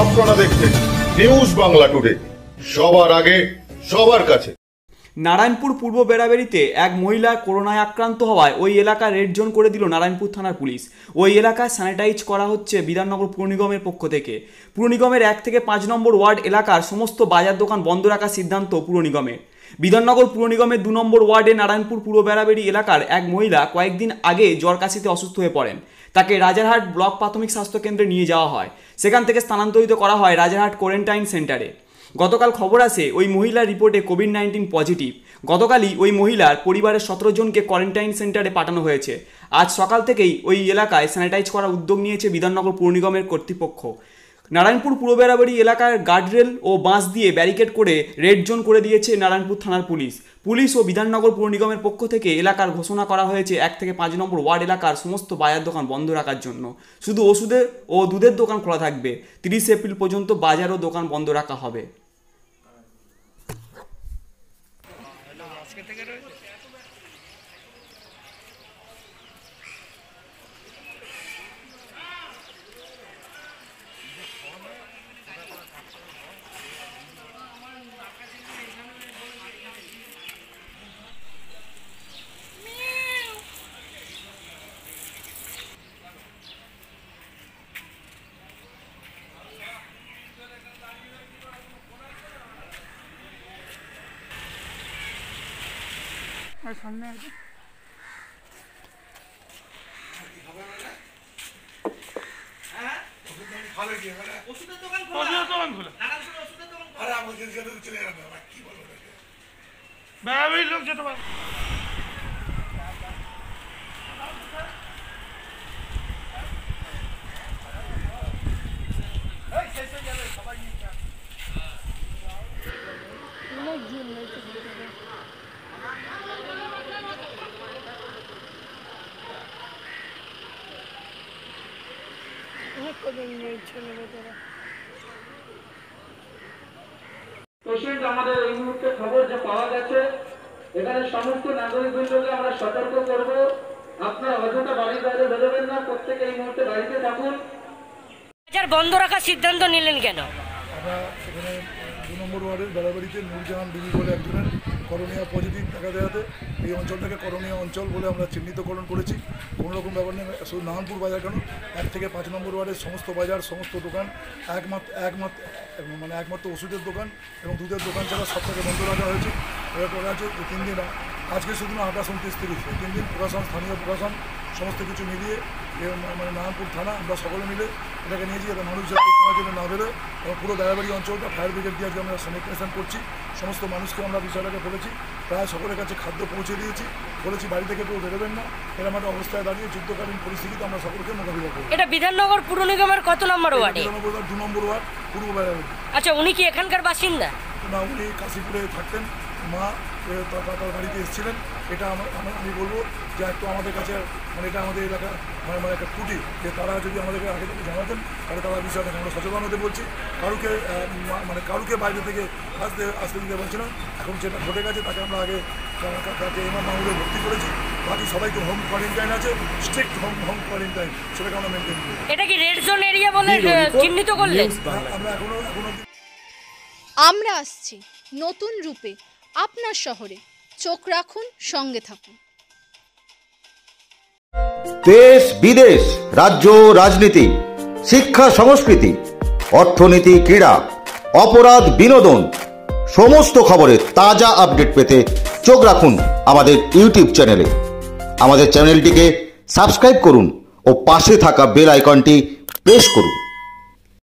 আপনারা দেখছেন news Bangla today. সবার আগে, সবার কাছে। নারায়ণপুর পূর্ব বেড়াবেড়িতে এক মহিলা করোনায় আক্রান্ত হওয়ায় ওই এলাকা রেড জোন করে দিল নারায়ণপুর থানার পুলিশ। ওই এলাকায় স্যানিটাইজ করা হচ্ছে বিধাননগর পুর নিগমের পক্ষ থেকে। পুর নিগমের এক থেকে পাঁচ নম্বর ওয়ার্ড এলাকার সমস্ত বাজার দোকান বন্ধ রাখার সিদ্ধান্ত পুর নিগমের। বিধাননগর পুর নিগমের দু নম্বর ওয়ার্ডে নারায়ণপুর পূর্ব বেড়াবেড়ি এলাকার এক মহিলা কয়েকদিন আগে জ্বর কাশিতে অসুস্থ হয়ে পড়েন। তাকে রাজারহাট ব্লক প্রাথমিক স্বাস্থ্য কেন্দ্রে নিয়ে যাওয়া হয়। সেখান থেকে স্থানান্তরিত করা হয় রাজারহাট কোয়ারেন্টাইন সেন্টারে। গতকাল খবর আসে, ওই মহিলার রিপোর্টে কোভিড নাইন্টিন পজিটিভ। গতকালই ওই মহিলার পরিবারের সতেরো জনকে কোয়ারেন্টাইন সেন্টারে পাঠানো হয়েছে। আজ সকাল থেকেই ওই এলাকায় স্যানিটাইজ করার উদ্যোগ নিয়েছে বিধাননগর পৌর নিগমের কর্তৃপক্ষ। নারায়ণপুর পূর্ব বেড়াবাড়ি এলাকার গার্ডরেল ও বাঁশ দিয়ে ব্যারিকেড করে রেড জোন করে দিয়েছে নারায়ণপুর থানার পুলিশ। পুলিশ ও বিধাননগর পৌর নিগমের পক্ষ থেকে এলাকার ঘোষণা করা হয়েছে এক থেকে পাঁচ নম্বর ওয়ার্ড এলাকার সমস্ত বাজার দোকান বন্ধ রাখার জন্য। শুধু ওষুধের ও দুধের দোকান খোলা থাকবে। তিরিশ এপ্রিল পর্যন্ত বাজার ও দোকান বন্ধ রাখা হবে। আর সামনে আছে। ওষুধের দোকান খোলা। বেড়াবেড়ির লোক যেতে পারে। পেশেন্ট আমাদের এই মুহূর্তে খবর যে পাওয়া গেছে এখানে সমস্ত নাগরিকবৃন্দকে আমরা সতর্ক করব। আপনারা অযথা বাড়ির বাইরে বেরোবেন না প্রত্যেকে এই মুহূর্তে বাড়িতে থাকুন। বাজার বন্ধ রাখার সিদ্ধান্ত নিলেন কেন? দু নম্বর ওয়ার্ডের বেড়াবাড়িতে নূরজাহান বিবি বলে একজনের করণীয় পজিটিভ দেখা দেওয়াতে এই অঞ্চলটাকে করণীয় অঞ্চল বলে আমরা চিহ্নিতকরণ করেছি। কোনোরকম ব্যাপার নেই, শুধু নাহানপুর বাজার কেন? এক থেকে পাঁচ নম্বর ওয়ার্ডের সমস্ত বাজার, সমস্ত দোকান একমাত্র একমাত্র মানে একমাত্র ওষুধের দোকান এবং দুধের দোকান ছাড়া সব থেকে বন্ধ রাখা হয়েছে। এবার করা আছে তিন দিন আজকে শুধু না আঠাশ উনত্রিশ তিরিশ। তিন দিন প্রশাসন স্থানীয় প্রশাসন সমস্ত কিছু মিলিয়ে মানে নারায়ণপুর থানা আমরা সকলে মিলে এটাকে নিয়েছি যাতে মানুষ যাতে জন্য না বেরোয় এবং পুরো বেড়াবাড়ি অঞ্চলটা ফায়ার ব্রিগেড দিয়ে আজকে আমরা স্যানিটেশন করছি। সমস্ত মানুষকে আমরা বিষয়টাকে বলেছি প্রায় সকলের কাছে খাদ্য পৌঁছে দিয়েছি বলেছি বাড়ি থেকে কেউ বেরোবেন না এরকম একটা অবস্থায় দাঁড়িয়ে যুদ্ধকালীন পরিস্থিতিতে আমরা সকলকে মোকাবিলা করব। এটা বিধাননগর পুর নিগমের কত নম্বর ওয়ার্ডে? দু নম্বর ওয়ার্ড, দু নম্বর ওয়ার্ড পূর্ব বেড়াবাড়ি। আচ্ছা উনি কি এখানকার বাসিন্দা? না উনি কাশীপুরে থাকতেন। মা তার তার বাড়িতে এসেছিলেন। এটা আমার আমি বলব যে একটু আমাদের কাছে মানে এটা আমাদের এলাকা মানে মানে একটা ত্রুটি যে তারা যদি আমাদেরকে আগে থেকে জানাতেন তাহলে তারা বিষয়টাকে আমরা সচেতন হতে বলছি। কারুকে মা- মানে কারুকে বাইরে থেকে আসতে আসতে দিতে বলছি না এখন যেটা ঘটে গেছে তাকে আমরা আগে তাকে এমার মামুলে ভর্তি করেছি। বাকি সবাইকে হোম কোয়ারেন্টাইন আছে স্ট্রিক্ট হোম হোম কোয়ারেন্টাইন সেটাকে আমরা মেনটেন করি এটা কি রেড জোন এরিয়া বলে চিহ্নিত করলেন আমরা এখনও এখনও আমরা আসছি নতুন রূপে। আপনার শহরে। চোখ রাখুন, সঙ্গে থাকুন। দেশ, বিদেশ, রাজ্য, রাজনীতি, শিক্ষা, সংস্কৃতি, অর্থনীতি, ক্রীড়া, অপরাধ, বিনোদন, সমস্ত খবরের তাজা আপডেট পেতে চোখ রাখুন আমাদের ইউটিউব চ্যানেলে। আমাদের চ্যানেলটিকে সাবস্ক্রাইব করুন ও পাশে থাকা বেল আইকনটি প্রেস করুন।